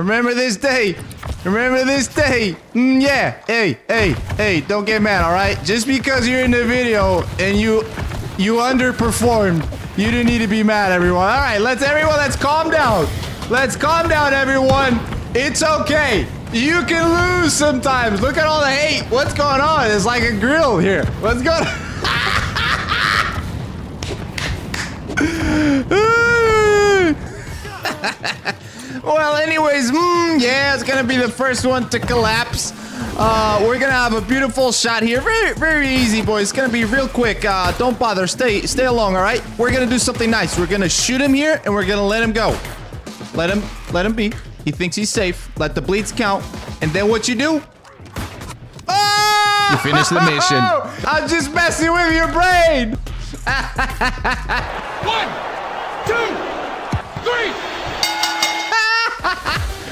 Remember this day. Remember this day. Mm, yeah. Hey, hey, hey, don't get mad, all right? Just because you're in the video and you you underperformed, you didn't need to be mad, everyone. All right, let's everyone, let's calm down. Let's calm down, everyone. It's okay. You can lose sometimes. Look at all the hate. What's going on? It's like a grill here. What's going on? well, anyways, mm, yeah, it's gonna be the first one to collapse. Uh, we're gonna have a beautiful shot here. Very, very easy, boys. It's gonna be real quick. Uh, don't bother. Stay, stay along. All right. We're gonna do something nice. We're gonna shoot him here, and we're gonna let him go. Let him, let him be. He thinks he's safe. Let the bleeds count, and then what you do? Oh! You finish the mission. I'm just messing with your brain. One, two, three.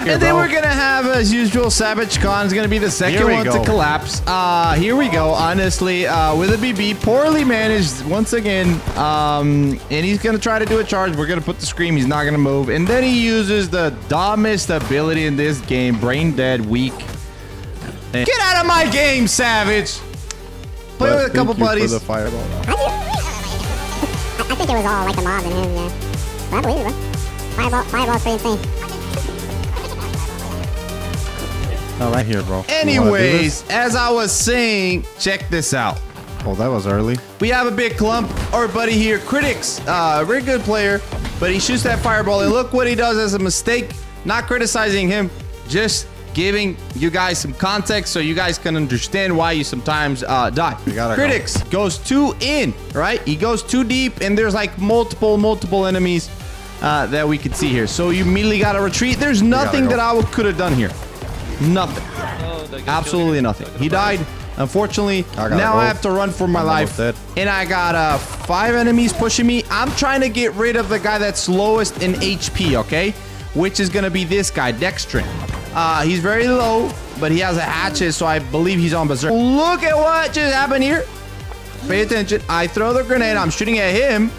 And then we're gonna have, as usual, Savage Khan is gonna be the second Here we one to collapse. Uh, here we go. Honestly, uh, with a BB, poorly managed once again. Um, and he's gonna try to do a charge. We're gonna put the scream. He's not gonna move. And then he uses the dumbest ability in this game: brain dead, weak. And- Get out of my game, Savage. Play with a couple buddies. For the fireball. I think it was all like the mob and him, yeah. But I believe it, bro. Fireball, fireball's pretty insane. Oh, right here, bro. You wanna do Anyways, as I was saying, check this out. Oh, that was early. We have a big clump. Our buddy here, Critics, uh, very good player, but he shoots that fireball. And look what he does as a mistake. Not criticizing him, just giving you guys some context so you guys can understand why you sometimes uh, die. Gotta go. Critics goes too in, right? He goes too deep, and there's like multiple, multiple enemies uh, that we can see here. So you immediately gotta retreat. There's nothing go. that I could have done here. Nothing. Absolutely nothing. He died. Unfortunately, I now. I have to run for my I'm life. And I got uh, five enemies pushing me. I'm trying to get rid of the guy that's lowest in HP, okay? Which is going to be this guy, Dextrin. Uh, he's very low, but he has a hatchet, so I believe he's on Berserk. Look at what just happened here. Pay attention. I throw the grenade. I'm shooting at him.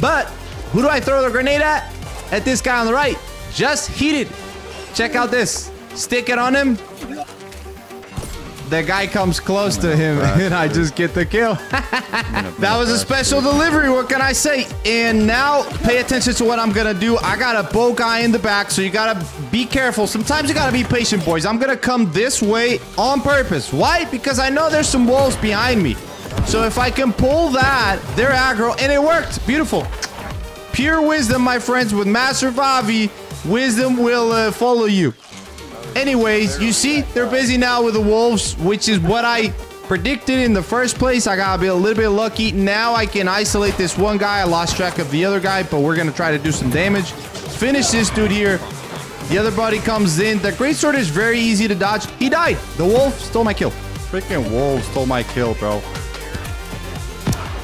But who do I throw the grenade at? At this guy on the right. Just heated. Check out this. Stick it on him. The guy comes close to him, and I just get the kill. That was a special delivery. What can I say? And now pay attention to what I'm gonna do. I got a bow guy in the back, so you gotta be careful. Sometimes you gotta be patient, boys. I'm gonna come this way on purpose. Why? Because I know there's some wolves behind me. So if I can pull that, they're aggro, and it worked. Beautiful. Pure wisdom, my friends. With Master Vavi, wisdom will uh, follow you. Anyways, you see, they're busy now with the wolves, which is what I predicted in the first place. I gotta be a little bit lucky. Now I can isolate this one guy. I lost track of the other guy, but we're gonna try to do some damage. Finish this dude here. The other buddy comes in. The great sword is very easy to dodge. He died. The wolf stole my kill. Freaking wolf stole my kill, bro.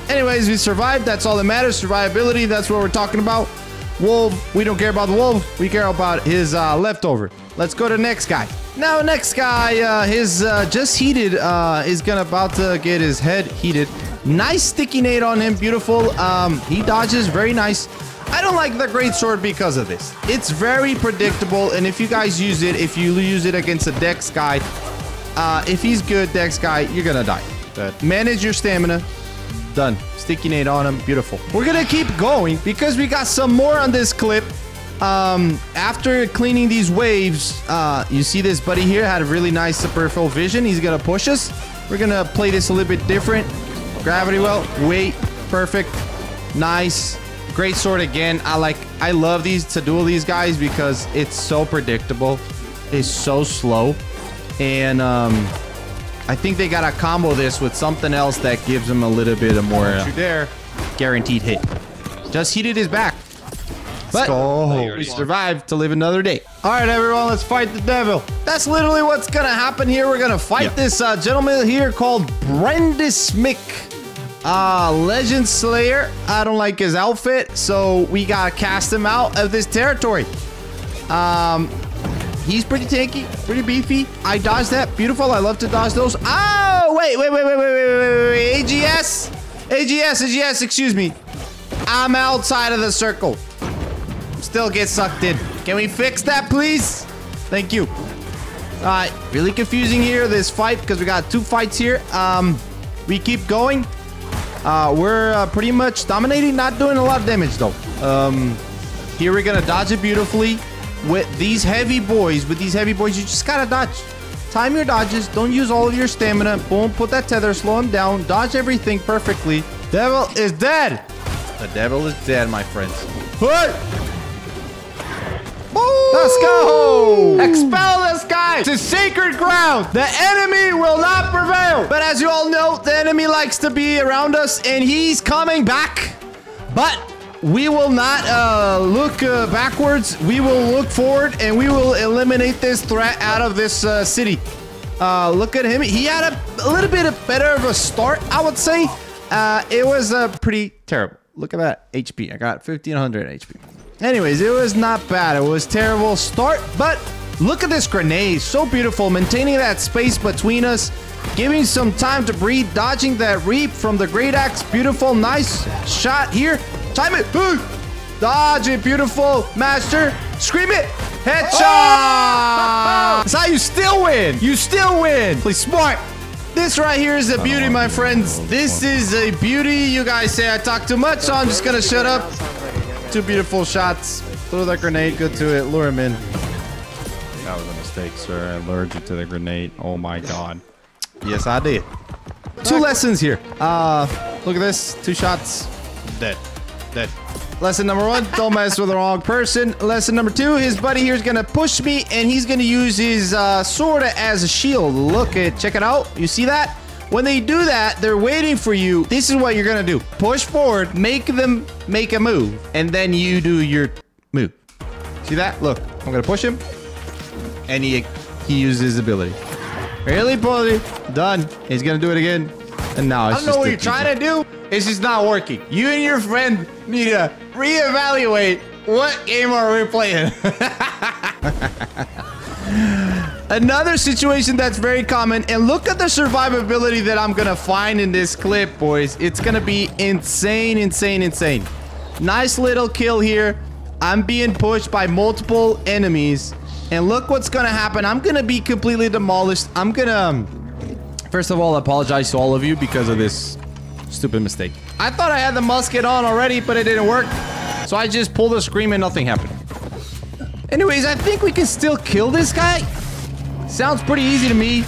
Anyways, we survived. That's all that matters. Survivability. That's what we're talking about. Wolf. We don't care about the wolf. We care about his uh, leftover. Let's go to next guy. Now, next guy, uh, his uh, just heated uh, is gonna about to get his head heated. Nice sticky nade on him. Beautiful. Um, he dodges. Very nice. I don't like the great sword because of this. It's very predictable, and if you guys use it, if you use it against a Dex guy, uh, if he's good, Dex guy, you're gonna die. Dead. Manage your stamina. Done. Sticky nade on him. Beautiful. We're gonna keep going because we got some more on this clip. Um, after cleaning these waves, uh, you see this buddy here had a really nice peripheral vision. He's gonna push us. We're gonna play this a little bit different. Gravity well, wait, perfect, nice, great sword again. I like, I love these to duel these guys because it's so predictable. It's so slow, and um, I think they gotta combo this with something else that gives them a little bit of more uh, guaranteed hit. Just heated his back. But go. we survived to live another day. All right, everyone, let's fight the devil. That's literally what's gonna happen here. We're gonna fight Yeah. this uh, gentleman here called Brendis Mick. Uh, Legend Slayer. I don't like his outfit, so we gotta cast him out of this territory. Um, he's pretty tanky, pretty beefy. I dodged that. Beautiful. I love to dodge those. Oh, wait, wait, wait, wait, wait, wait, wait, wait, wait. AGS? AGS, AGS, excuse me. I'm outside of the circle. Still get sucked in. Can we fix that, please? Thank you. All right, really confusing here, this fight, because we got two fights here. Um, we keep going. Uh, we're uh, pretty much dominating, not doing a lot of damage, though. Um, here we're going to dodge it beautifully. With these heavy boys, with these heavy boys, you just got to dodge. Time your dodges. Don't use all of your stamina. Boom, put that tether, slow him down. Dodge everything perfectly. Devil is dead. The devil is dead, my friends. What? Let's go! Expel this guy to sacred ground. The enemy will not prevail. But as you all know, the enemy likes to be around us, and he's coming back. But we will not uh, look uh, backwards. We will look forward, and we will eliminate this threat out of this uh, city. Uh, look at him. He had a, a little bit of better of a start, I would say. Uh, it was uh, pretty terrible. Look at that HP. I got 1500 HP. Anyways, it was not bad. It was terrible start, but look at this grenade. So beautiful. Maintaining that space between us. Giving some time to breathe. Dodging that reap from the great axe. Beautiful. Nice shot here. Time it. Ooh. Dodge it. Beautiful. Master. Scream it. Headshot. That's how you still win. You still win. Play smart. This right here is a beauty, my friends. This is a beauty. You guys say I talk too much, so I'm just gonna shut up. Two beautiful shots. Throw that grenade. Good to it. Lure him in. That was a mistake, sir. I lured you to the grenade. Oh my god. Yes, I did. Two lessons here. Uh, look at this. Two shots. Dead. Dead. Lesson number one, don't mess with the wrong person. Lesson number two, his buddy here is gonna push me and he's gonna use his uh, sword as a shield. Look at, check it out. You see that? When they do that, they're waiting for you. This is what you're gonna do. Push forward, make them make a move, and then you do your move. See that? Look, I'm gonna push him, and he he uses his ability. Really, poorly. Done. He's gonna do it again. And now it's I don't know what you're trying to do. It's just not working. You and your friend need to reevaluate what game are we playing. Another situation that's very common, and look at the survivability that I'm gonna find in this clip, boys. It's gonna be insane, insane, insane. Nice little kill here. I'm being pushed by multiple enemies, and look what's gonna happen. I'm gonna be completely demolished. I'm gonna, um, first of all, apologize to all of you because of this stupid mistake. I thought I had the musket on already, but it didn't work. So I just pulled a scream and nothing happened. Anyways, I think we can still kill this guy. Sounds pretty easy to me.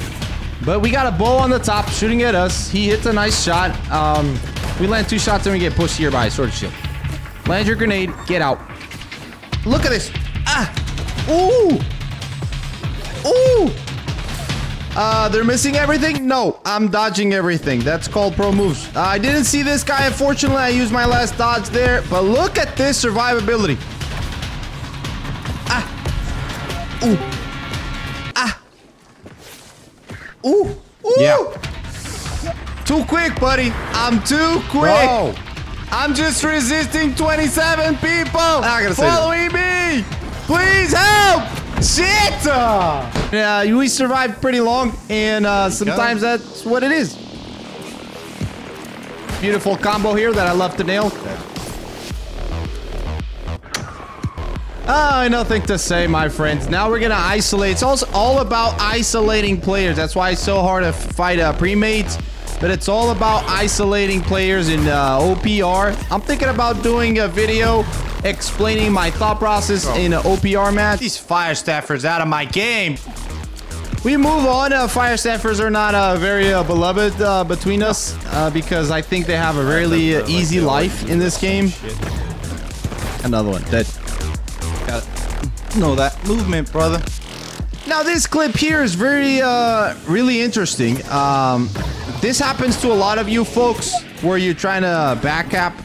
But we got a bow on the top shooting at us. He hits a nice shot. Um, we land two shots and we get pushed here by a sword shield. Land your grenade. Get out. Look at this. Ah. Ooh. Ooh. Uh, they're missing everything? No, I'm dodging everything. That's called pro moves. Uh, I didn't see this guy. Unfortunately, I used my last dodge there. But look at this survivability. Ah. Ooh. Ooh. Yeah. Too quick, buddy. I'm too quick. Bro. I'm just resisting 27 people I gotta say following me. Please help. Shit. Yeah, we survived pretty long, and uh, sometimes that's what it is. Beautiful combo here that I love to nail. Oh, nothing to say, my friends. Now we're gonna isolate. It's also all about isolating players. That's why it's so hard to fight uh, pre-mates. But it's all about isolating players in uh, OPR. I'm thinking about doing a video explaining my thought process in an OPR match. These fire staffers out of my game. We move on. Uh, fire staffers are not uh, very uh, beloved uh, between us uh, because I think they have a really uh, easy life in this game. Another one. Dead. Know that movement, brother. Now this clip here is very, uh, really interesting. Um, this happens to a lot of you folks where you're trying to back cap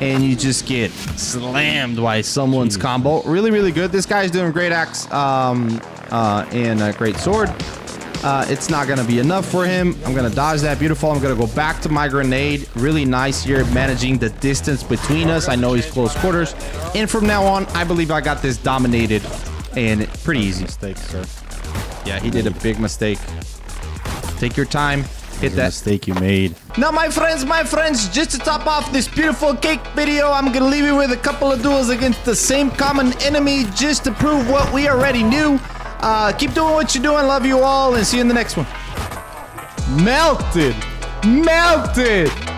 and you just get slammed by someone's combo. Really, really good. This guy's doing great axe um, uh, and a great sword. Uh, it's not going to be enough for him. I'm going to dodge that. Beautiful. I'm going to go back to my grenade. Really nice here, managing the distance between us. I know he's close quarters. And from now on, I believe I got this dominated and pretty easy. Mistake, sir. Yeah, he did a big mistake. Take your time. Hit that. mistake you made. Now, my friends, my friends, just to top off this beautiful cake video, I'm gonna leave you with a couple of duels against the same common enemy just to prove what we already knew. Uh, keep doing what you're doing. Love you all, and see you in the next one. Melted, melted.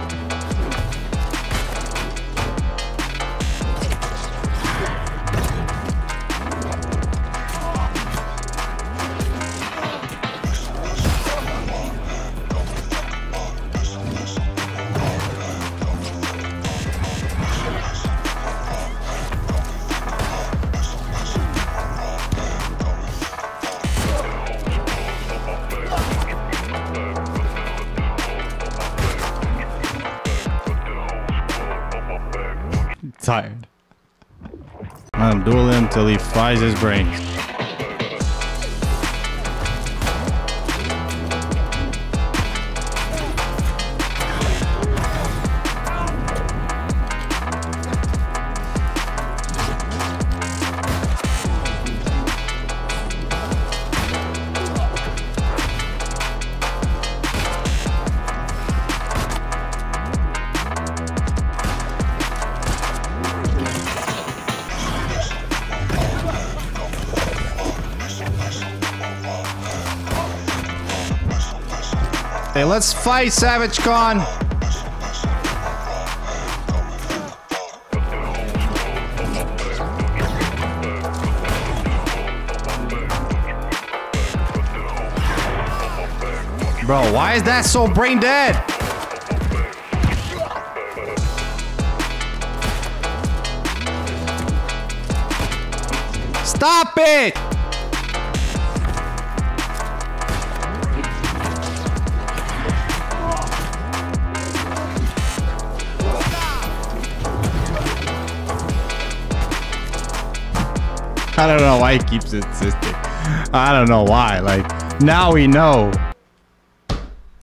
Tired. I'm dueling until he fries his brains. Let's fight, Savage Con. Bro, why is that so brain dead? Stop it! I don't know why he keeps insisting. I don't know why. Like, now we know